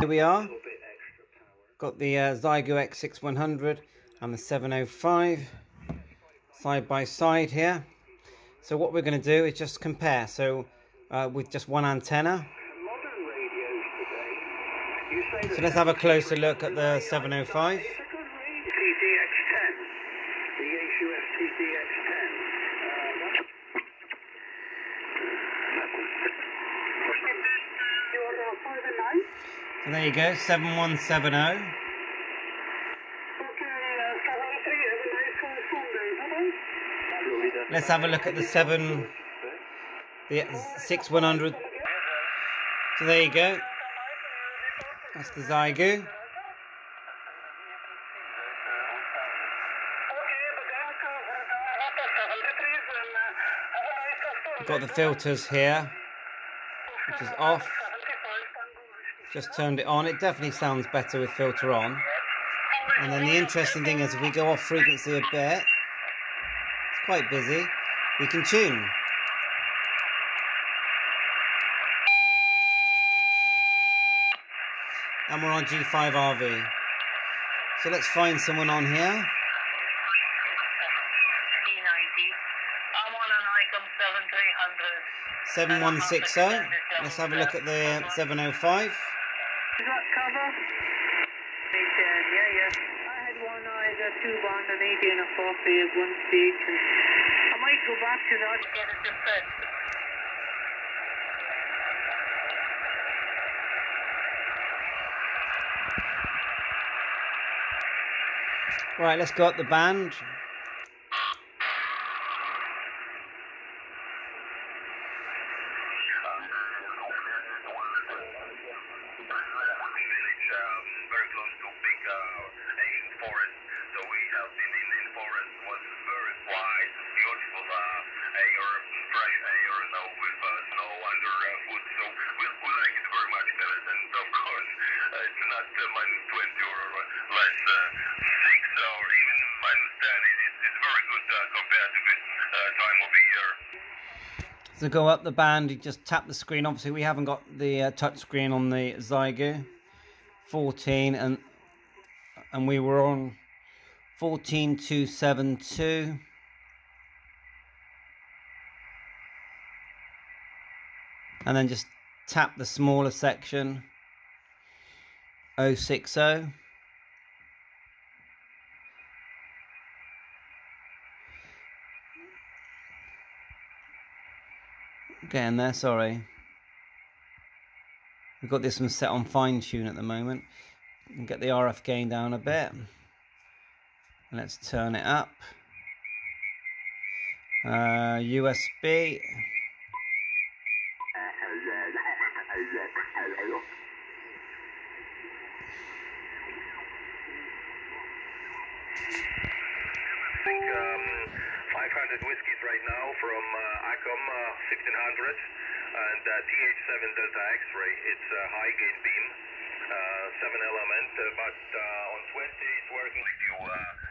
Here we are. Got the uh, Xiegu X6100 and the 705 side by side here. So what we're going to do is just compare. So uh, with just one antenna. So let's have a closer look at the 705. So there you go, 7170. Let's have a look at the 7, the 6100. So there you go. That's the Xiegu. Got the filters here, which is off. Just turned it on. It definitely sounds better with filter on. And then the interesting thing is if we go off frequency a bit, it's quite busy, we can tune. And we're on G5RV. So let's find someone on here. 7160. Let's have a look at the oh 705 that cover? They yeah, yeah. I had one eye, got two bond, an 80 and a 40 at one stage. And I might go back to that. again Get it different. Right, let's go up the band. So go up the band, you just tap the screen. Obviously, we haven't got the uh, touch screen on the Xiegu 14, and and we were on 14272. And then just tap the smaller section 060. Getting there, sorry. We've got this one set on fine tune at the moment. Get the RF gain down a bit. Let's turn it up. Uh, USB. whiskies right now from uh, uh, 1600 and uh, TH7 Delta X-ray. It's a high beam, uh, 7 element, uh, but uh, on 20 it's working you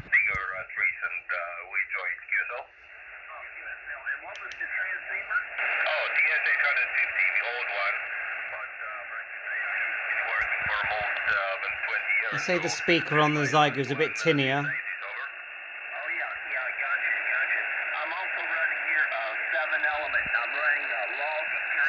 bigger uh, trees and we it. QSL? Oh, And what was the transceiver? Oh, TS850, the old one. But it's working for most 20 years. You say the speaker on the Xiegu is a bit tinnier.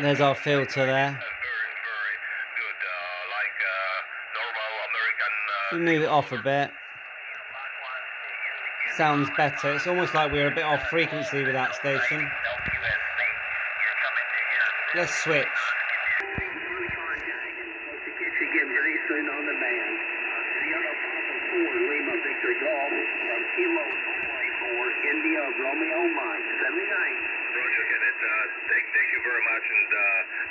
There's our filter there. If we move it off a bit, sounds better. It's almost like we're a bit off frequency with that station. Let's switch. India Romeo Mike 79. Roger, Kenneth. Uh, thank, thank you very much and uh,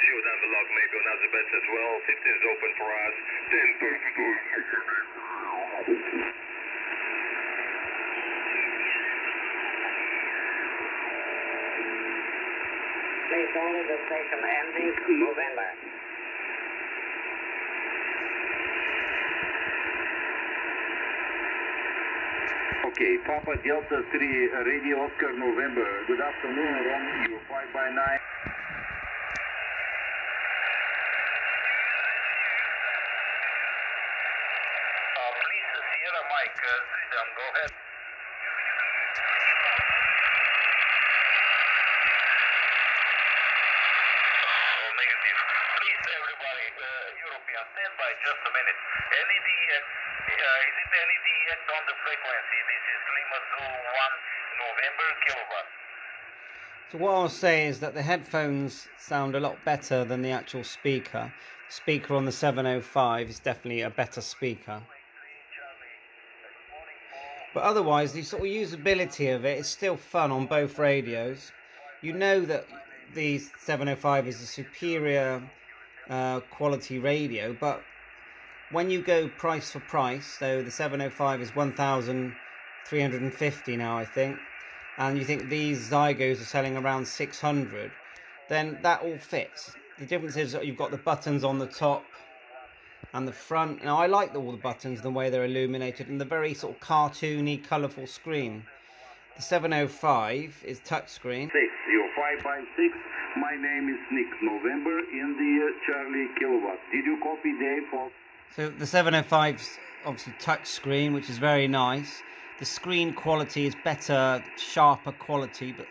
see you down below. out maybe on other bets as well. 15 is open for us. 10 perfect. Please only the station ending November. Okay, Papa Delta 3, uh, Radio Oscar November. Good afternoon, Ron. You 5 by 9. Uh, please, Sierra Mike, uh, Freedom, go ahead. Oh, negative. Please, everybody, uh, European, by just a minute. Uh, is it on the frequency? This is Lima Zoo 1 November kilowatt. So what I'll say is that the headphones sound a lot better than the actual speaker. The Speaker on the 705 is definitely a better speaker. But otherwise, the sort of usability of it is still fun on both radios. You know that the 705 is a superior uh, quality radio, but when you go price for price, so the 705 is 1,350 now, I think, and you think these Xiegus are selling around 600, then that all fits. The difference is that you've got the buttons on the top and the front. Now, I like all the buttons, the way they're illuminated, and the very sort of cartoony, colourful screen. The 705 is touchscreen. 6, you 5 6. My name is Nick November in the uh, Charlie Kilowatt. Did you copy Dave? For... So the 705's obviously touch screen, which is very nice. The screen quality is better, sharper quality, but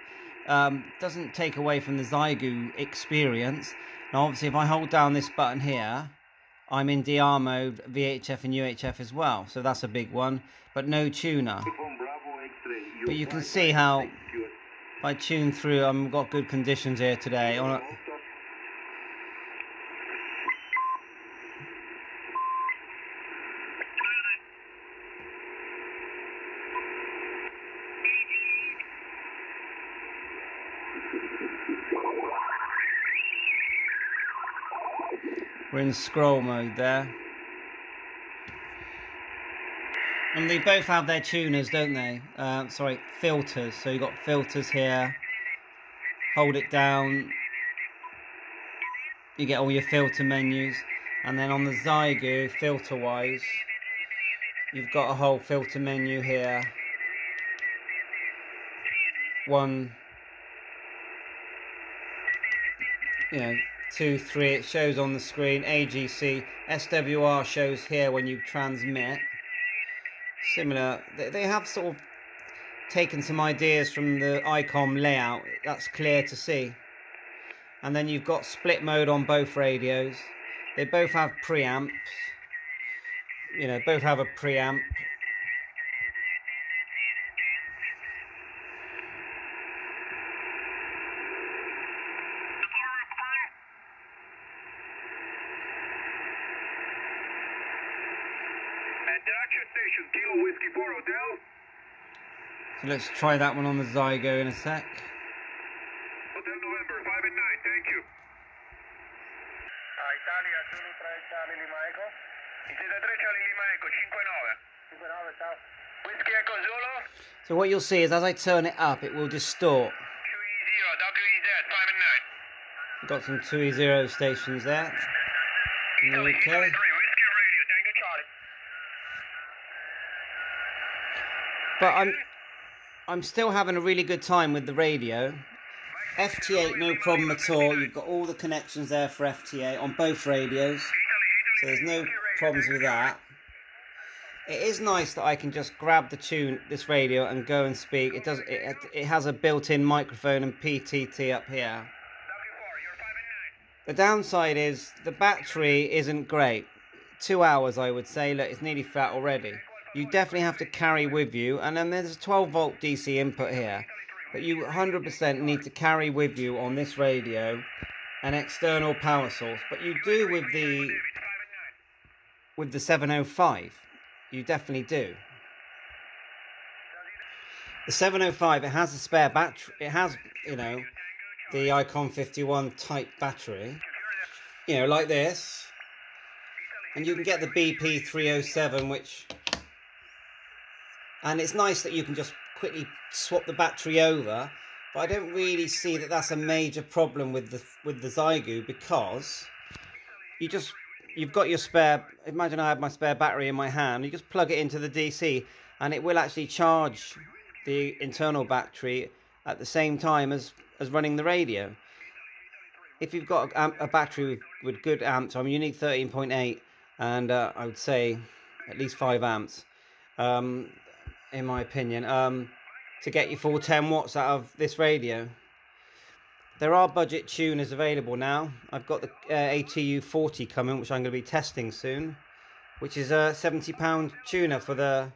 um, doesn't take away from the Xiegu experience. Now, obviously, if I hold down this button here, I'm in DR mode, VHF and UHF as well, so that's a big one, but no tuner. From Bravo X-ray. But you can see how 6, you- if I tune through, I've got good conditions here today. On a, We're in scroll mode there. And they both have their tuners, don't they? Uh, sorry, filters. So you've got filters here. Hold it down. You get all your filter menus. And then on the Xiegu, filter wise, you've got a whole filter menu here. One, you know, two, three, it shows on the screen. AGC, SWR shows here when you transmit. Similar, they, they have sort of taken some ideas from the ICOM layout, that's clear to see. And then you've got split mode on both radios. They both have preamps. You know, both have a preamp. At action station, Kilo Whiskey 4 Hotel. So let's try that one on the Xiegu in a sec. Hotel November 5 and 9, thank you. Italia, Zulu 3 Charlie Lima Echo. Intesa 3 Charlie Lima Echo 59. 59, ciao. Whiskey Echo Zulu. So what you'll see is as I turn it up, it will distort. QE0, WEZ 5 and 9. We've got some 2E0 stations there. Italy, Okay. Italy 3, Whiskey Radio, Tango Charlie. But I'm I'm still having a really good time with the radio. FT8 no problem at all. You've got all the connections there for FT8 on both radios. So there's no problems with that. It is nice that I can just grab the tune this radio and go and speak. It does it, it has a built-in microphone and PTT up here. W4, you're 5 and 9. The downside is the battery isn't great. Two hours, I would say. Look, it's nearly flat already. You definitely have to carry with you, and then there's a 12 volt DC input here. But you 100% need to carry with you on this radio an external power source. But you do with the with the 705. You definitely do. The 705 it has a spare battery. It has, you know, the Icom 51 type battery. you know, like this. And you can get the BP 307, which... And it's nice that you can just quickly swap the battery over. But I don't really see that that's a major problem with the with the Xiegu because you just you've got your spare imagine I have my spare battery in my hand you just plug it into the DC and it will actually charge the internal battery at the same time as as running the radio if you've got a, a battery with, with good amps I mean you need 13.8 and uh, I would say at least 5 amps um, in my opinion um, to get your full 10 watts out of this radio there are budget tuners available now. I've got the uh, ATU 40 coming, which I'm going to be testing soon, which is a 70 pound tuner for the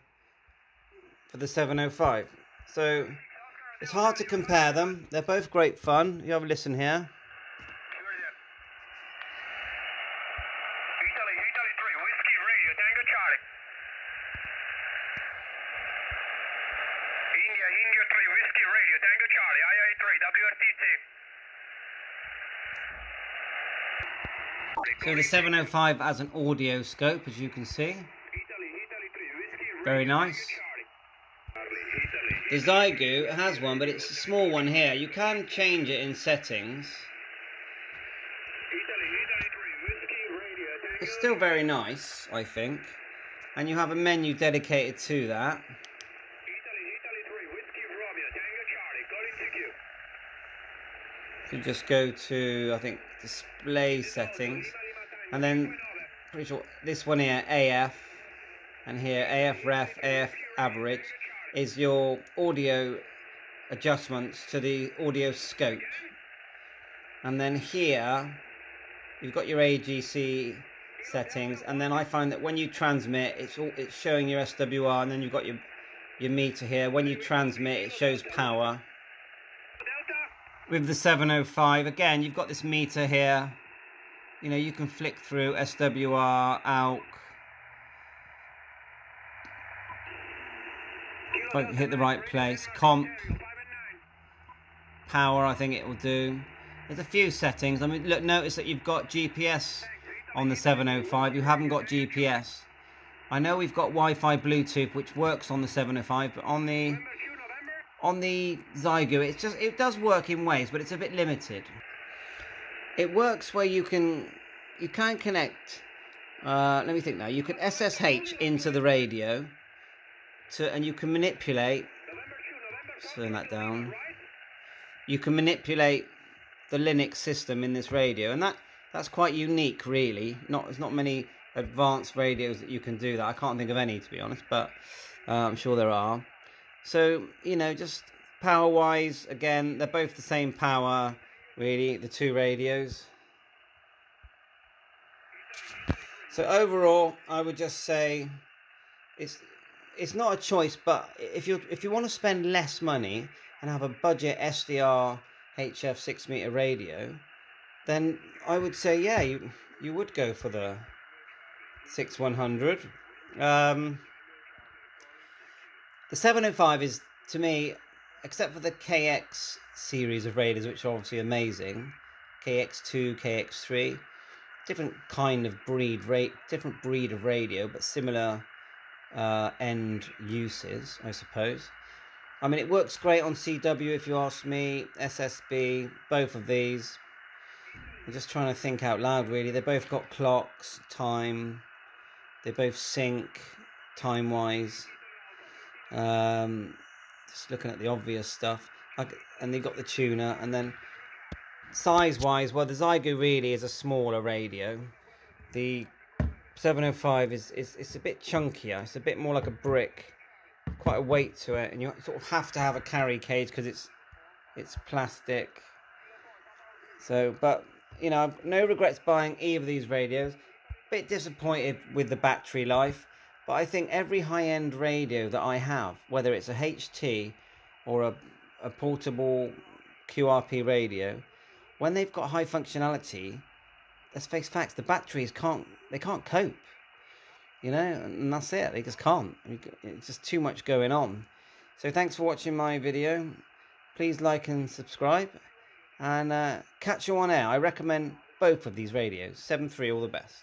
for the 705. So it's hard to compare them. They're both great fun. You have a listen here. Italy, Italy 3, Whiskey Radio, Tango Charlie. India, India 3, Whiskey Radio, Tango Charlie, II3, WRTC. So the 705 has an audio scope, as you can see. Italy, Italy 3, Whiskey Very nice. The Xiegu has one, but it's a small one here. You can change it in settings. Italy, Italy 3, Whiskey Radio, Tango It's still very nice, I think. And you have a menu dedicated to that. Italy, Italy 3, Whiskey Romeo, Tango Charlie, calling to queue. You just go to, I think, display settings. And then, pretty sure, this one here, AF. And here, AF ref, AF average, is your audio adjustments to the audio scope. And then here, you've got your AGC settings. And then I find that when you transmit, it's all, it's showing your SWR. And then you've got your, your meter here. When you transmit, it shows power with the 705 again you've got this meter here you know you can flick through SWR AUK if I hit the right place. Comp. Power I think it will do. There's a few settings. I mean look notice that you've got GPS on the 705 you haven't got GPS I know we've got Wi-Fi Bluetooth which works on the 705 but on the on the Xiegu, it's just it does work in ways, but it's a bit limited. It works where you can you can connect. Uh, let me think now. You can SSH into the radio, to and you can manipulate. Turn that down. You can manipulate the Linux system in this radio, and that that's quite unique, really. Not there's not many advanced radios that you can do that. I can't think of any to be honest, but uh, I'm sure there are. So, you know, just power wise, again, they're both the same power, really, the two radios. So overall, I would just say it's it's not a choice, but if you if you want to spend less money and have a budget SDR HF six meter radio, then I would say yeah, you you would go for the six one hundred. Um, the 705 is, to me, except for the KX series of radios, which are obviously amazing, KX2, KX3, different kind of breed, rate, different breed of radio, but similar uh, end uses, I suppose. I mean, it works great on CW if you ask me, SSB, both of these. I'm just trying to think out loud, really. They both got clocks, time, they both sync time wise. Um, just looking at the obvious stuff. And they got the tuner, and then size wise, well, the Xiegu really is a smaller radio. The 705 is, is it's a bit chunkier, it's a bit more like a brick, quite a weight to it, and you sort of have to have a carry cage because it's it's plastic. So, but you know, no regrets buying either of these radios. Bit disappointed with the battery life. But I think every high-end radio that I have, whether it's a HT or a, a portable QRP radio, when they've got high functionality, let's face facts, the batteries can't they can't cope. You know, and that's it. They just can't. It's just too much going on. So thanks for watching my video. Please like and subscribe, and uh, catch you on air. I recommend both of these radios. 7.3 all the best.